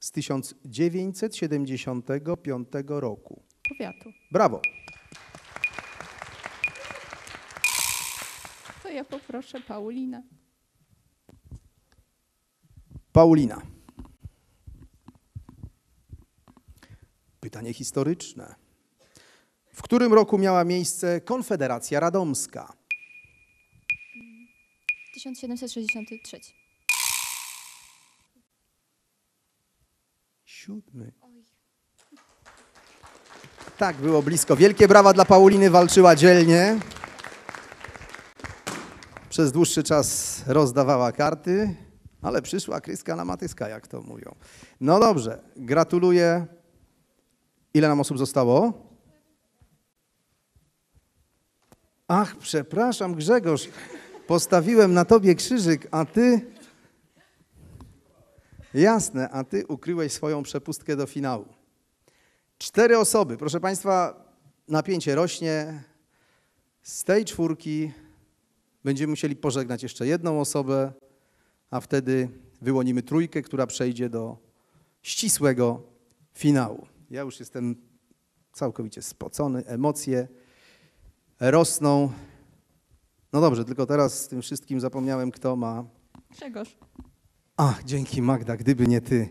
z 1975 roku? Powiatu. Brawo. To ja poproszę Paulinę. Paulina. Pytanie historyczne. W którym roku miała miejsce Konfederacja Radomska? 1763. Siódmy. Tak, było blisko. Wielkie brawa dla Pauliny, walczyła dzielnie. Przez dłuższy czas rozdawała karty, ale przyszła kryska na matyska, jak to mówią. No dobrze, gratuluję. Ile nam osób zostało? Ach, przepraszam, Grzegorz. Postawiłem na tobie krzyżyk, a ty. Jasne, a ty ukryłeś swoją przepustkę do finału. Cztery osoby. Proszę Państwa, napięcie rośnie. Z tej czwórki będziemy musieli pożegnać jeszcze jedną osobę, a wtedy wyłonimy trójkę, która przejdzie do ścisłego finału. Ja już jestem całkowicie spocony, emocje rosną. No dobrze, tylko teraz z tym wszystkim zapomniałem, kto ma. Grzegorz. Ach, dzięki Magda, gdyby nie ty.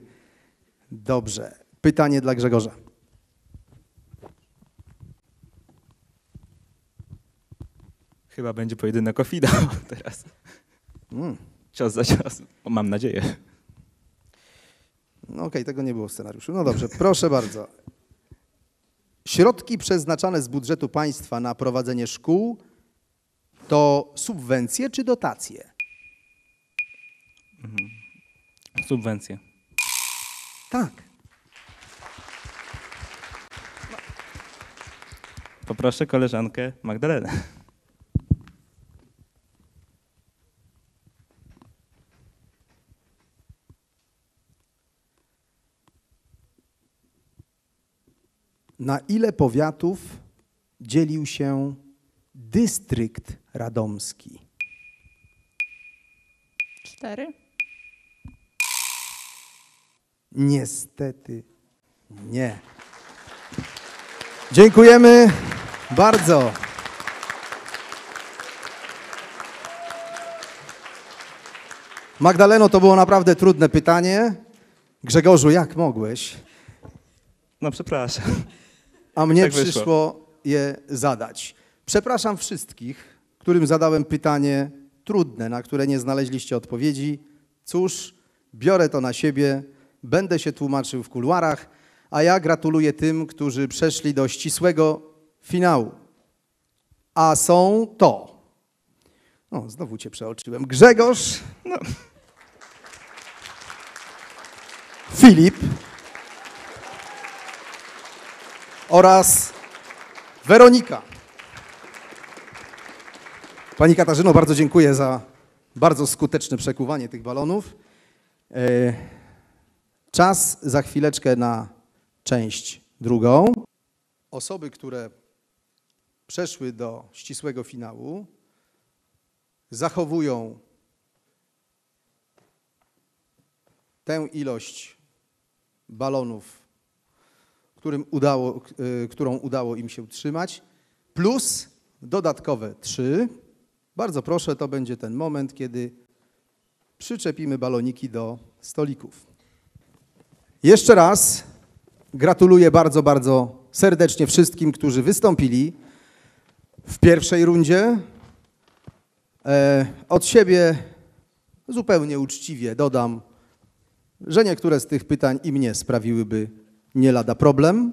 Dobrze. Pytanie dla Grzegorza. Chyba będzie pojedynek o teraz. Mm. Cios za cios. Mam nadzieję. No okej, tego nie było w scenariuszu. No dobrze, proszę bardzo. Środki przeznaczane z budżetu państwa na prowadzenie szkół to subwencje czy dotacje? Subwencje. Tak. Poproszę koleżankę Magdalenę. Na ile powiatów dzielił się dystrykt radomski? Cztery. Niestety nie. Dziękujemy bardzo. Magdaleno, to było naprawdę trudne pytanie. Grzegorzu, jak mogłeś? No przepraszam. A mnie Tak przyszło je zadać. Przepraszam wszystkich, którym zadałem pytanie trudne, na które nie znaleźliście odpowiedzi. Cóż, biorę to na siebie, będę się tłumaczył w kuluarach, a ja gratuluję tym, którzy przeszli do ścisłego finału. A są to. O, znowu cię przeoczyłem. Grzegorz. Filip. Oraz Weronika. Pani Katarzyno, bardzo dziękuję za bardzo skuteczne przekuwanie tych balonów. E, Czas za chwileczkę na część drugą. Osoby, które przeszły do ścisłego finału, zachowują tę ilość balonów, którym udało, y, którą udało im się utrzymać, plus dodatkowe trzy. Bardzo proszę, to będzie ten moment, kiedy przyczepimy baloniki do stolików. Jeszcze raz gratuluję bardzo, bardzo serdecznie wszystkim, którzy wystąpili w pierwszej rundzie. E, Od siebie zupełnie uczciwie dodam, że niektóre z tych pytań i mnie sprawiłyby nie lada problem,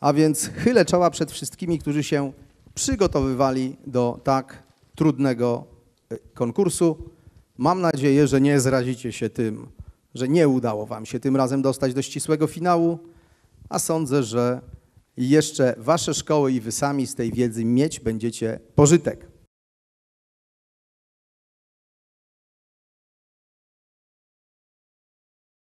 a więc chylę czoła przed wszystkimi, którzy się przygotowywali do tak trudnego e, konkursu. Mam nadzieję, że nie zrazicie się tym, że nie udało Wam się tym razem dostać do ścisłego finału, a sądzę, że jeszcze Wasze szkoły i Wy sami z tej wiedzy mieć będziecie pożytek.